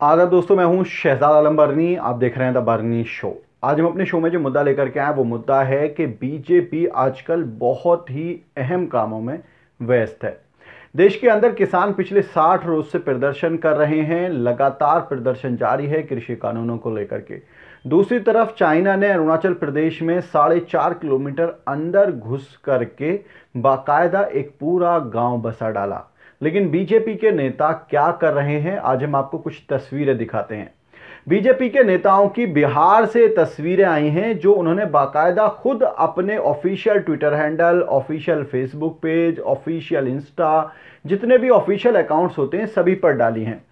आदाब दोस्तों, मैं हूँ शहजाद आलम बर्नी। आप देख रहे हैं द बर्नी शो। आज हम अपने शो में जो मुद्दा लेकर के आए वो मुद्दा है कि बीजेपी आजकल बहुत ही अहम कामों में व्यस्त है। देश के अंदर किसान पिछले 60 रोज से प्रदर्शन कर रहे हैं, लगातार प्रदर्शन जारी है कृषि कानूनों को लेकर के। दूसरी तरफ़, चाइना ने अरुणाचल प्रदेश में साढ़े चार किलोमीटर अंदर घुस करके बाकायदा एक पूरा गाँव बसा डाला। लेकिन बीजेपी के नेता क्या कर रहे हैं? आज हम आपको कुछ तस्वीरें दिखाते हैं। बीजेपी के नेताओं की बिहार से तस्वीरें आई हैं, जो उन्होंने बाकायदा खुद अपने official Twitter handle official Facebook page official Insta जितने भी ऑफिशियल अकाउंट्स होते हैं, सभी पर डाली हैं।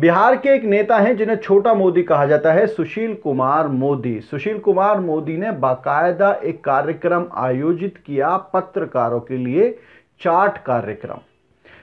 बिहार के एक नेता हैं, जिन्हें छोटा मोदी कहा जाता है, सुशील कुमार मोदी। सुशील कुमार मोदी ने बाकायदा एक कार्यक्रम आयोजित किया पत्रकारों के लिए, चार्ट कार्यक्रम।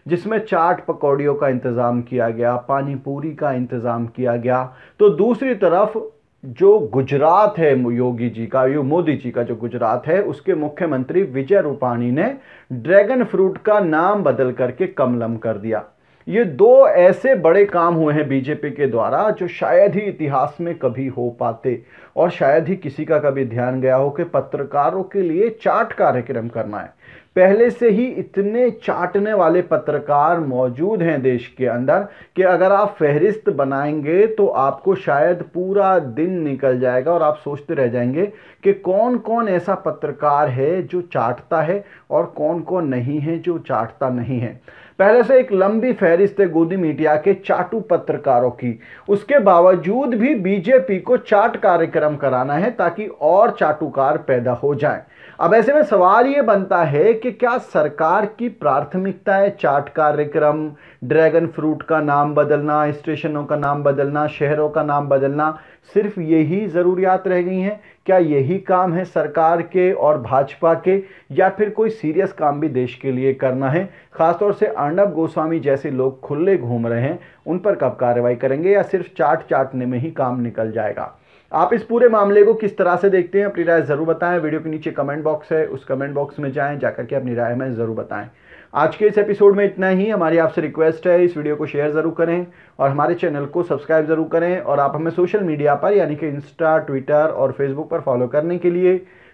जिसमें चाट पकौड़ियों का इंतज़ाम किया गया, पानी पूरी का इंतज़ाम किया गया। तो दूसरी तरफ़ जो गुजरात है योगी जी का, यो मोदी जी का जो गुजरात है, उसके मुख्यमंत्री विजय रूपाणी ने ड्रैगन फ्रूट का नाम बदल करके कमलम कर दिया। ये दो ऐसे बड़े काम हुए हैं बीजेपी के द्वारा जो शायद ही इतिहास में कभी हो पाते और शायद ही किसी का कभी ध्यान गया हो कि पत्रकारों के लिए चाट कार्यक्रम करना है। पहले से ही इतने चाटने वाले पत्रकार मौजूद हैं देश के अंदर कि अगर आप फहरिस्त बनाएँगे तो आपको शायद पूरा दिन निकल जाएगा और आप सोचते रह जाएँगे कि कौन कौन ऐसा पत्रकार है जो चाटता है और कौन कौन नहीं है जो चाटता नहीं है। पहले से एक लंबी फहरिस्त है गोदी मीडिया के चाटू पत्रकारों की। उसके बावजूद भी बीजेपी को चाट कार्यक्रम कराना है ताकि और चाटुकार पैदा हो जाए। अब ऐसे में सवाल ये बनता है कि क्या सरकार की प्राथमिकता है चाट कार्यक्रम, ड्रैगन फ्रूट का नाम बदलना, स्टेशनों का नाम बदलना, शहरों का नाम बदलना, सिर्फ़ यही ज़रूरियात रह गई हैं? क्या यही काम है सरकार के और भाजपा के, या फिर कोई सीरियस काम भी देश के लिए करना है? खासतौर से अर्णब गोस्वामी जैसे लोग खुले घूम रहे हैं, उन पर कब कार्रवाई करेंगे या सिर्फ़ चाट चाटने में ही काम निकल जाएगा? आप इस पूरे मामले को किस तरह से देखते हैं, अपनी राय ज़रूर बताएँ। वीडियो के नीचे कमेंट बॉक्स है, उस कमेंट बॉक्स में जाएँ, जाकर के अपनी राय हमें ज़रूर बताएँ। आज के इस एपिसोड में इतना ही। हमारी आपसे रिक्वेस्ट है, इस वीडियो को शेयर ज़रूर करें और हमारे चैनल को सब्सक्राइब ज़रूर करें और आप हमें सोशल मीडिया पर, यानी कि इंस्टा ट्विटर और फेसबुक पर फॉलो करने के लिए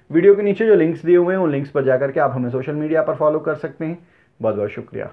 वीडियो के नीचे जो लिंक्स दिए हुए हैं, उन लिंक्स पर जाकर के आप हमें सोशल मीडिया पर फॉलो कर सकते हैं। बहुत बहुत शुक्रिया।